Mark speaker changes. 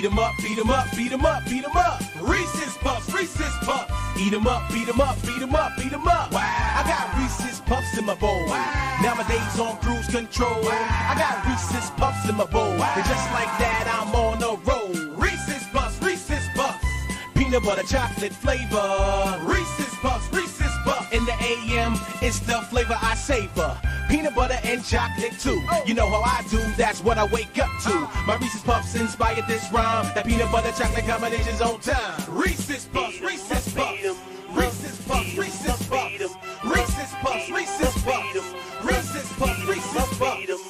Speaker 1: Eat 'em up, beat 'em up, beat 'em up, beat 'em up. Reese's Puffs, Reese's Puffs. Eat 'em up, beat 'em up, beat 'em up, beat 'em up. Wow. I got Reese's Puffs in my bowl. Wow. Nowadays on cruise control. Wow. I got Reese's Puffs in my bowl. Wow. And just like that, I'm on the roll. Reese's Puffs, Reese's Puffs. Peanut butter chocolate flavor. Reese's Puffs, Reese's Puffs. In the AM, it's the flavor I savor peanut butter and chocolate too. You know how I do, that's what I wake up to. My Reese's Puffs inspired this rhyme. That peanut butter chocolate combination is on time. Reese's Puffs, Reese's Puffs. Reese's Puffs, Reese's Puffs. Reese's Puffs, Reese's Puffs. Reese's Puffs, Reese's Puffs.